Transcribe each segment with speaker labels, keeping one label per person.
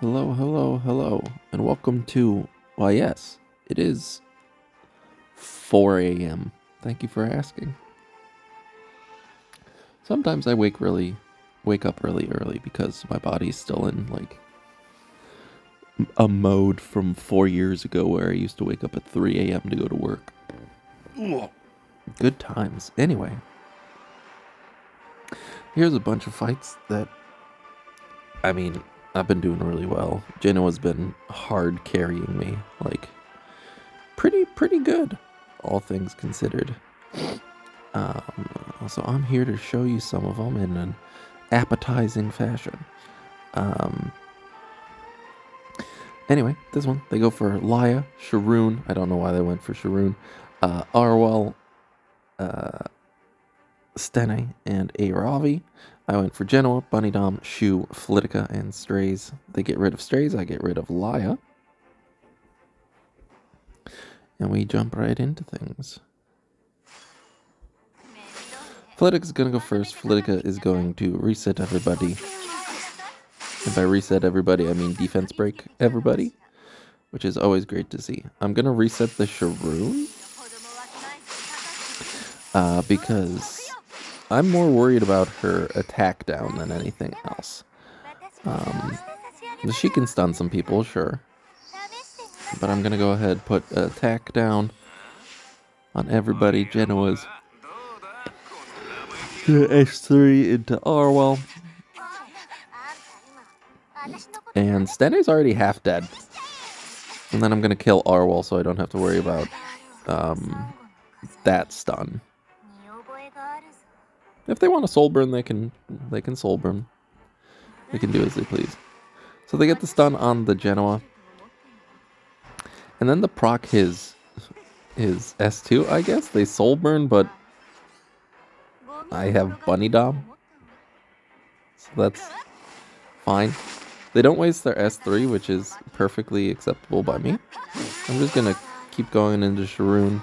Speaker 1: Hello, hello, hello, and welcome to. Why, yes, it is 4 a.m. Thank you for asking. Sometimes I wake really, wake up really early because my body's still in like a mode from four years ago where I used to wake up at 3 a.m. to go to work. Good times. Anyway, here's a bunch of fights that, I mean, I've been doing really well. Genoa's been hard carrying me, like, pretty, pretty good, all things considered. Um, so I'm here to show you some of them in an appetizing fashion. Um, anyway, this one, they go for Laya, Sharun. I don't know why they went for Sharun. Uh, Arwell, uh, Stene, and Aravi. I went for Genoa, Bunny Dom, Shu, Flitica, and Straze. They get rid of Straze, I get rid of Laya. And we jump right into things. Flitica's gonna go first. Flitica is going to reset everybody. And by reset everybody, I mean defense break everybody, which is always great to see. I'm gonna reset the Sharun uh, because I'm more worried about her attack down than anything else. Um, she can stun some people, sure. But I'm gonna go ahead put attack down on everybody. Genoa's H3 into Arwell. And Stene's already half dead. And then I'm gonna kill Arwell so I don't have to worry about um, that stun. If they want to soul burn, they can they can soul burn. They can do as they please. So they get the stun on the Genoa. And then the proc his his S2, I guess. They soul burn, but I have Bunny Dom. So that's fine. They don't waste their S3, which is perfectly acceptable by me. I'm just gonna keep going into Sharun.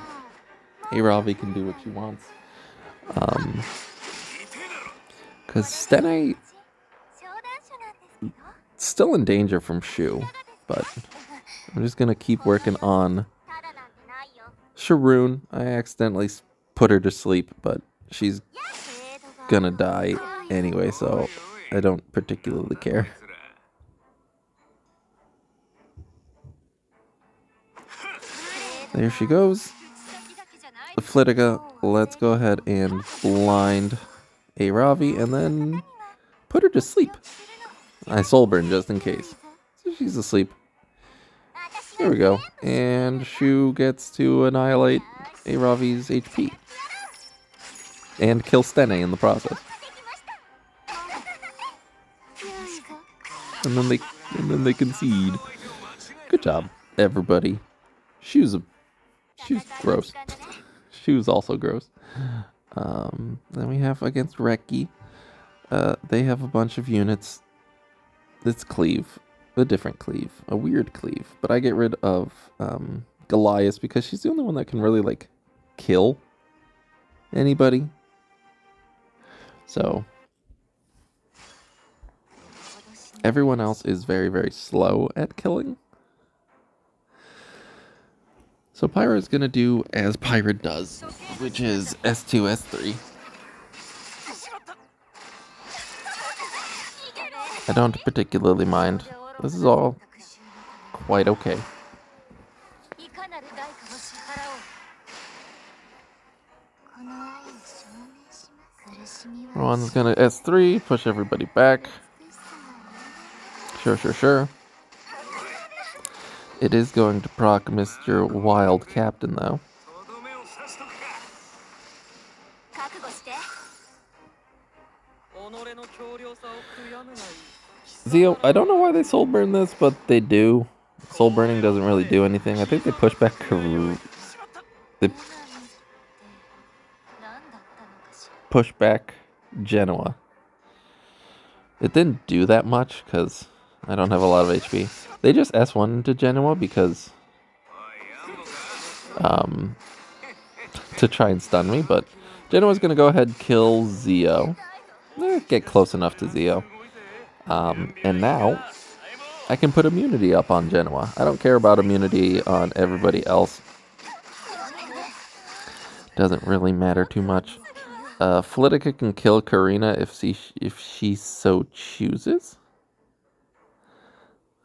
Speaker 1: Aravi can do what she wants. Um, because Stene still in danger from Shu, but I'm just gonna keep working on Sharun. I accidentally put her to sleep, but she's gonna die anyway, so I don't particularly care. There she goes. The let's go ahead and blind Aravi and then put her to sleep. I soul burn just in case. So she's asleep. There we go. And Shu gets to annihilate a Ravi's HP. And kill Stene in the process. And then they and then they concede. Good job, everybody. A she was gross. she was also gross. Um, then we have against Reki. Uh, they have a bunch of units. It's cleave, a different cleave, a weird cleave. But I get rid of um, Goliath because she's the only one that can really like kill anybody. So everyone else is very very slow at killing. So Pyra is going to do as Pyra does, which is S2, S3. I don't particularly mind. This is all quite okay. One's gonna S3, push everybody back. Sure, sure, sure. It is going to proc Mr. Wild Captain, though. Zio, I don't know why they soul burn this, but they do. Soul burning doesn't really do anything. I think they push back Karu. They push back Genoa. It didn't do that much because I don't have a lot of HP. They just S1 to Genoa because um to try and stun me, but Genoa's gonna go ahead kill Zio. Eh, get close enough to Zio. Um, and now I can put immunity up on Genoa. I don't care about immunity on everybody else. Doesn't really matter too much. Uh, Flitica can kill Karina if she if she so chooses.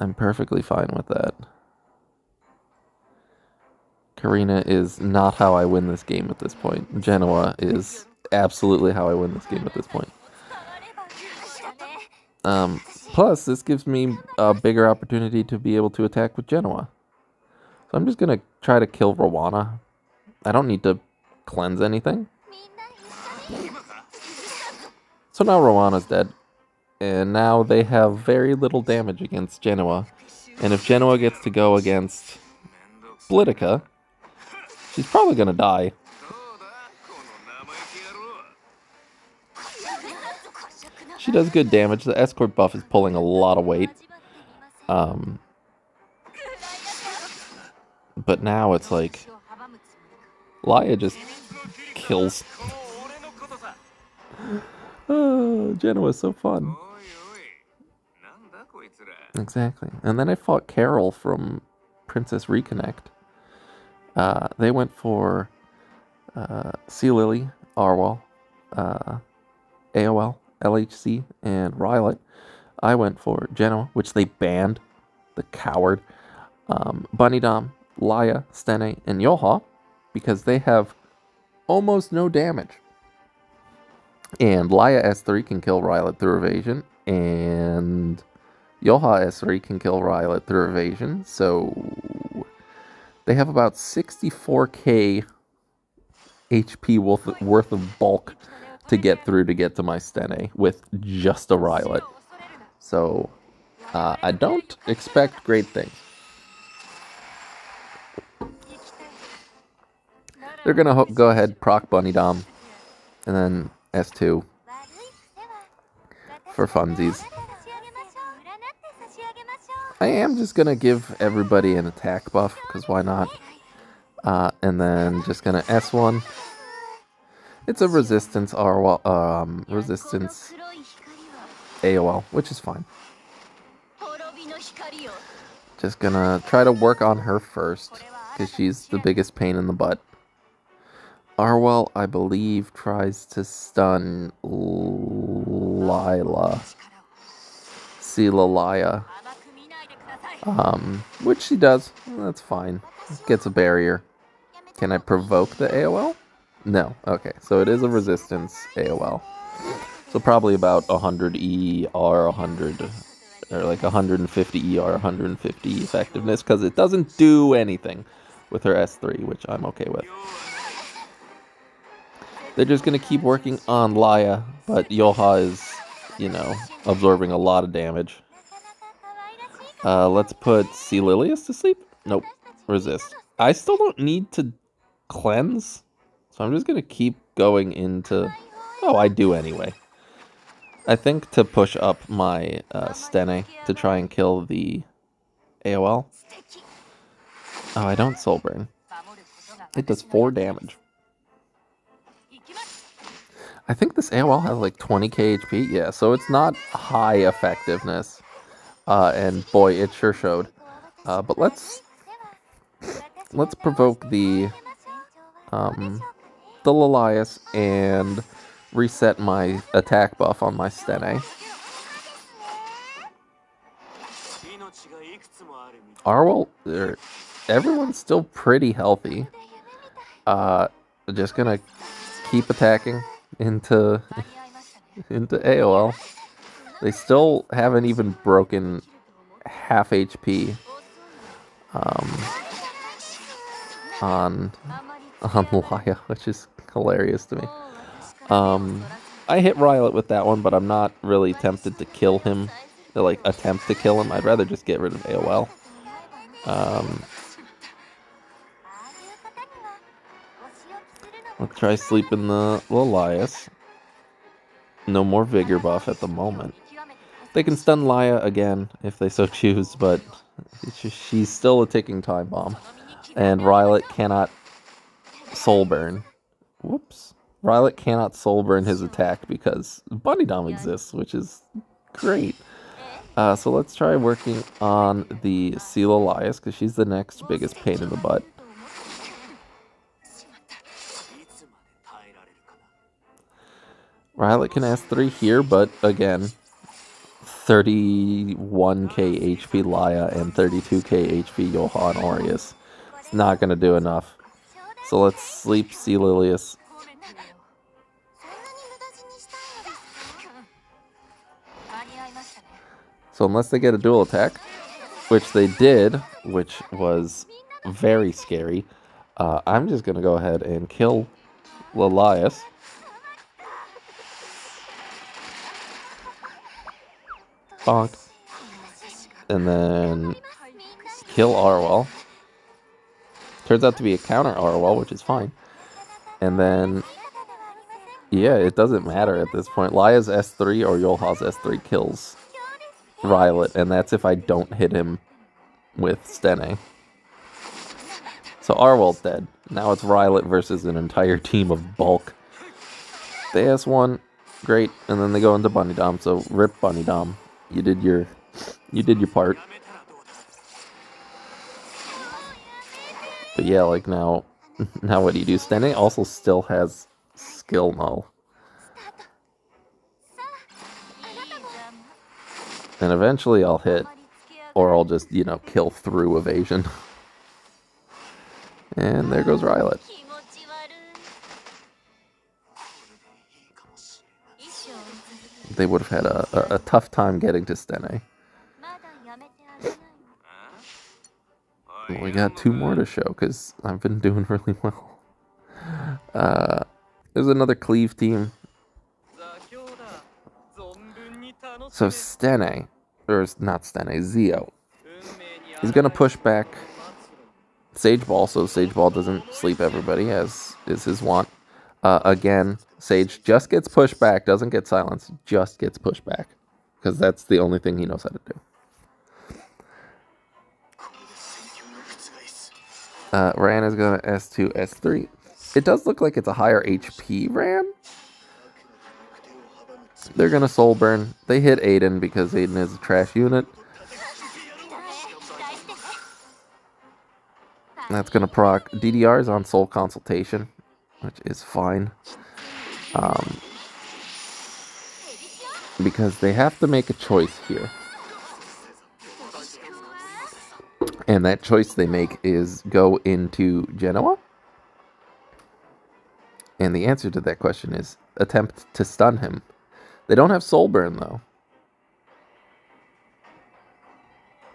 Speaker 1: I'm perfectly fine with that. Karina is not how I win this game at this point. Genoa is absolutely how I win this game at this point. Um, plus, this gives me a bigger opportunity to be able to attack with Genoa. So I'm just going to try to kill Rowana. I don't need to cleanse anything. So now Rowana's dead. And now they have very little damage against Genoa. And if Genoa gets to go against Blitica, she's probably going to die. She does good damage. The escort buff is pulling a lot of weight. Um, but now it's like Laia just kills. oh, Genoa's so fun. Exactly. And then I fought Carol from Princess Reconnect. Uh, they went for uh, Sea Lily, Arwal, uh, AOL, LHC, and Rylot. I went for Genoa, which they banned. The coward. Um, Bunny Dom, Laia, Stene, and Yoha, because they have almost no damage. And Laia S3 can kill Rylot through evasion, and Yoha S3 can kill Rylot through evasion, so they have about 64k HP worth, worth of bulk to get through to get to my Stene with just a Rylot. So uh, I don't expect great things. They're going to go ahead, proc Bunny Dom, and then S2 for funsies. I am just going to give everybody an attack buff, because why not? Uh, and then just going to S1. It's a resistance R um, resistance AOL, which is fine. Just gonna try to work on her first, because she's the biggest pain in the butt. Arwell, I believe, tries to stun Lila. Laya. Um, which she does. That's fine. Gets a barrier. Can I provoke the AOL? No. Okay, so it is a resistance AOL. So probably about 100 ER, 100, or like 150 ER, 150 effectiveness, because it doesn't do anything with her S3, which I'm okay with. They're just going to keep working on Laia, but Yoha is, you know, absorbing a lot of damage. Uh, let's put Celilius to sleep. Nope. Resist. I still don't need to cleanse, so I'm just going to keep going into... Oh, I do anyway. I think to push up my uh, Stene to try and kill the AOL. Oh, I don't soul burn. It does 4 damage. I think this AOL has like 20k HP. Yeah, so it's not high effectiveness. Uh, and boy, it sure showed. Uh, but let's let's provoke the um, the Lilias and reset my attack buff on my Stene. Arwell, er, everyone's still pretty healthy. Uh, just gonna keep attacking into into AOL. They still haven't even broken half HP um, on on Laia, which is hilarious to me. Um, I hit Rylot with that one, but I'm not really tempted to kill him. To like attempt to kill him. I'd rather just get rid of AOL. Um, Let's try sleeping the Lilias. No more Vigor buff at the moment. They can stun Laia again if they so choose, but she's still a ticking time bomb. And Rylot cannot soul burn. Whoops. Rylot cannot soul burn his attack because Bunny Dom exists, which is great. Uh, so let's try working on the Seal Elias, because she's the next biggest pain in the butt. Rylot can ask 3 here, but again, 31k HP Laya and 32k HP Johann Aureus. It's not going to do enough. So let's sleep Sealilius. So unless they get a dual attack, which they did, which was very scary, uh, I'm just going to go ahead and kill Lilias. Bonk. And then kill Arwell. Turns out to be a counter Arwell, which is fine. And then, yeah, it doesn't matter at this point. Laya's S3 or Yolha's S3 kills Rylot, and that's if I don't hit him with Stene. So Arwell's dead. Now it's Rylot versus an entire team of bulk. They S1, great, and then they go into Bunny Dom, so rip Bunny Dom. You did your you did your part. But yeah, like now now what do you do? Stene also still has skill null. And eventually I'll hit, or I'll just, you know, kill through evasion. and there goes Rylot. They would have had a, a, a tough time getting to Stene. We got two more to show because I've been doing really well. Uh, there's another cleave team. So Stene, or not Stene, Zio. He's gonna push back Sage Baal, so Sage Baal doesn't sleep everybody, as is his want. Uh, again, Sage just gets pushed back, doesn't get silenced, just gets pushed back. Because that's the only thing he knows how to do. Uh, Ran is going to S2, S3. It does look like it's a higher HP Ran. They're going to Soul Burn. They hit Aiden because Aiden is a trash unit. That's going to proc. DDR is on Soul Consultation, which is fine. Um, because they have to make a choice here. And that choice they make is go into Genoa? And the answer to that question is attempt to stun him. They don't have Soul Burn, though.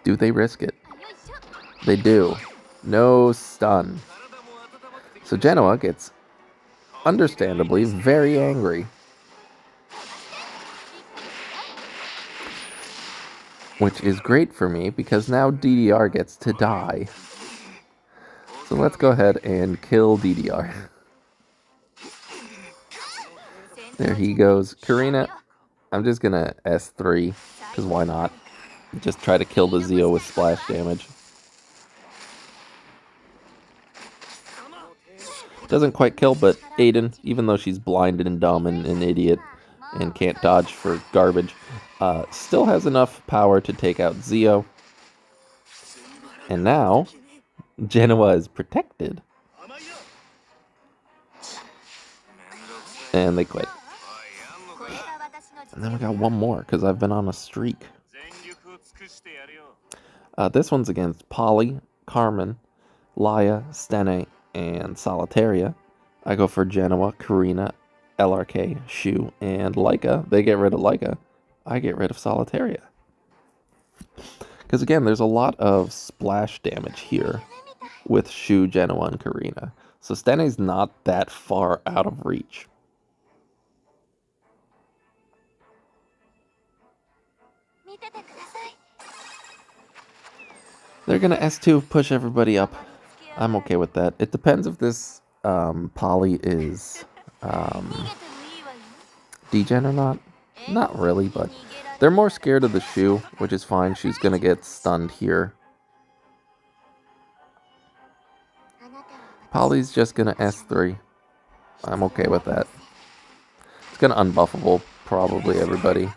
Speaker 1: Do they risk it? They do. No stun. So Genoa gets, understandably, very angry. Which is great for me, because now DDR gets to die. So let's go ahead and kill DDR. There he goes. Karina, I'm just gonna S3, because why not? Just try to kill the Zio with splash damage. Doesn't quite kill, but Aiden, even though she's blinded and dumb and an idiot and can't dodge for garbage, uh, still has enough power to take out Zio. And now, Genoa is protected. And they quit. And then we got one more, because I've been on a streak. Uh, this one's against Polly, Carmen, Laya, Stene, and Solitaria. I go for Genoa, Karina, LRK, Shu, and Leica. They get rid of Leica. I get rid of Solitaria. Because again, there's a lot of splash damage here with Shu, Genoa, and Karina. So Stene's not that far out of reach. They're going to S2 push everybody up. I'm okay with that. It depends if this um, Polly is um, degen or not. Not really, but they're more scared of the shoe, which is fine. She's going to get stunned here. Polly's just going to S3. I'm okay with that. It's going to unbuffable, probably, everybody.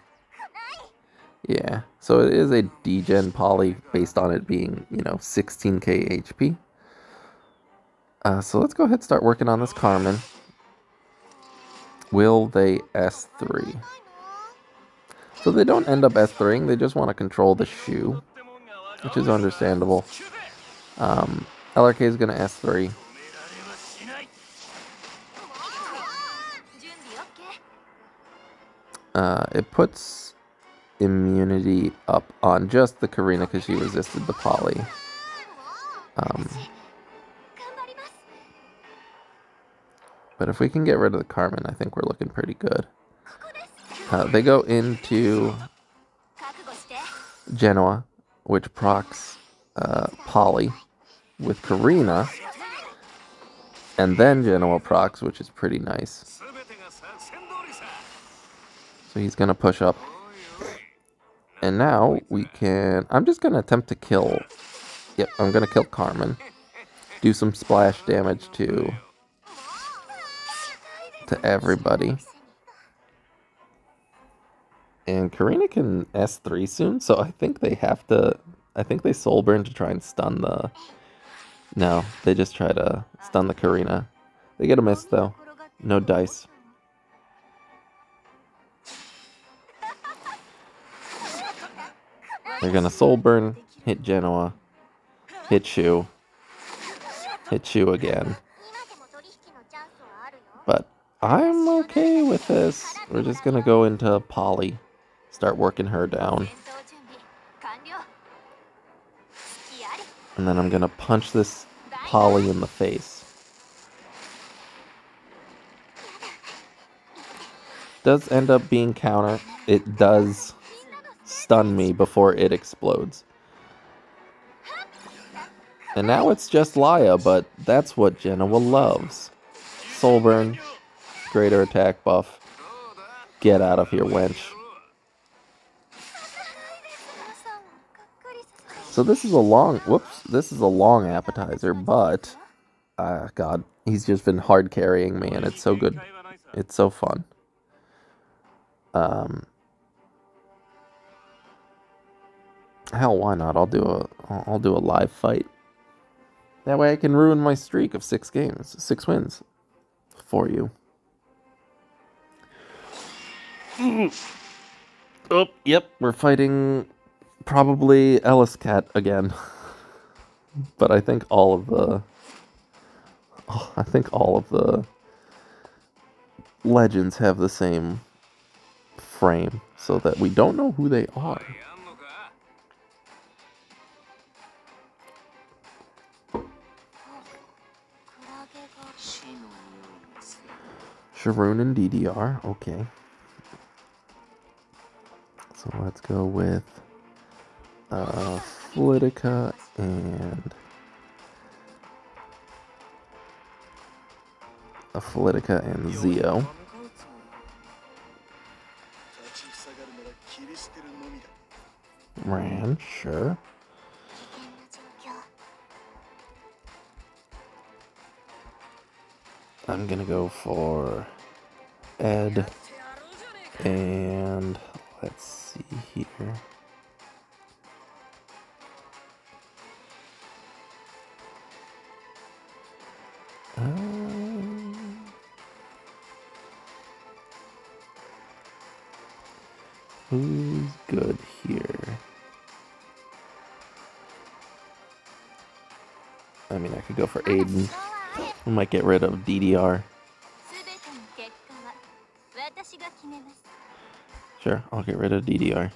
Speaker 1: Yeah. So it is a degen poly based on it being, you know, 16k HP. Uh, so let's go ahead and start working on this Carmen. Will they S3? So they don't end up S3ing, they just want to control the shoe, which is understandable. Um, LRK is going to S3. Uh, it puts immunity up on just the Karina because she resisted the poly. Um, but if we can get rid of the Carmen, I think we're looking pretty good. Uh, they go into Genoa, which procs uh, Poly with Karina, and then Genoa procs, which is pretty nice. So he's going to push up. And now we can... I'm just going to attempt to kill... Yep, I'm going to kill Carmen. Do some splash damage to... To everybody. And Karina can S3 soon, so I think they have to... I think they soul burn to try and stun the... No, they just try to stun the Karina. They get a miss, though. No dice. They're gonna soul burn, hit Genoa, hit Shu, hit Shu again. But I'm okay with this. We're just gonna go into Polly. start working her down. And then I'm gonna punch this Polly in the face. Does end up being counter. It does stun me before it explodes. And now it's just Laya, but that's what Genoa loves. Soulburn, greater attack buff. Get out of here, wench. So this is a long, whoops, this is a long appetizer, but, uh, God, he's just been hard carrying me, and it's so good. It's so fun. Um, Hell, why not? I'll do a I'll do a live fight. That way I can ruin my streak of six games, six wins for you. Oh, yep, we're fighting probably Ellis Cat again. but I think all of the oh, I think all of the legends have the same frame so that we don't know who they are. Sharun and DDR. Okay. So let's go with uh, Flitica and a Flitica and Zio. Ran, sure. I'm gonna go for Ed and let's see here. Um, who's good here? I mean, I could go for Aiden. We might get rid of DDR. I'll get rid of DDR.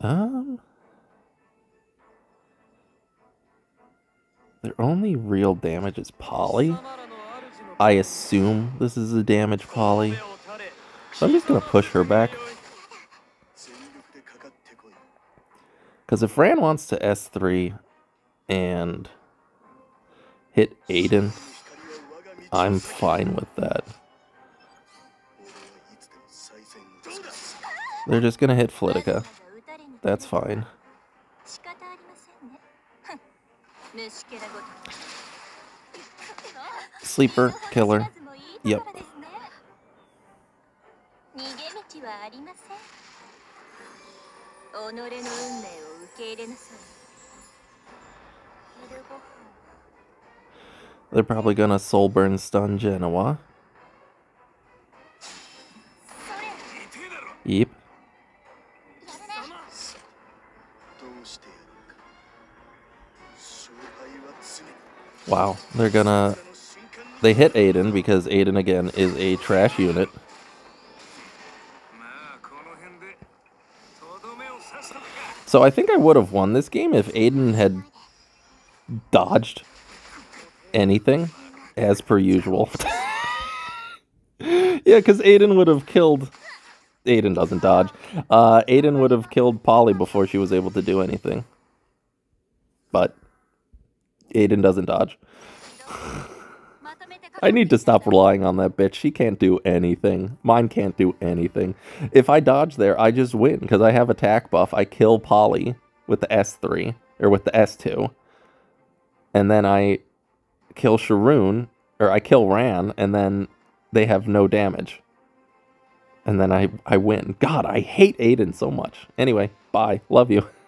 Speaker 1: Um... Their only real damage is poly. I assume this is a damage poly. So I'm just going to push her back. Because if Ran wants to S3 and hit Aiden, I'm fine with that. They're just gonna hit Flitica. That's fine. Sleeper, killer. Yep. They're probably gonna soul burn stun Genoa. Yep. Wow, they're gonna they hit Aiden because Aiden, again, is a trash unit. So I think I would have won this game if Aiden had dodged anything, as per usual. yeah, because Aiden would have killed... Aiden doesn't dodge. Uh, Aiden would have killed Polly before she was able to do anything. But Aiden doesn't dodge. I need to stop relying on that bitch. She can't do anything. Mine can't do anything. If I dodge there, I just win because I have attack buff. I kill Polly with the S3 or with the S2. And then I kill Sharun or I kill Ran and then they have no damage. And then I I win. God, I hate Aiden so much. Anyway, bye. Love you.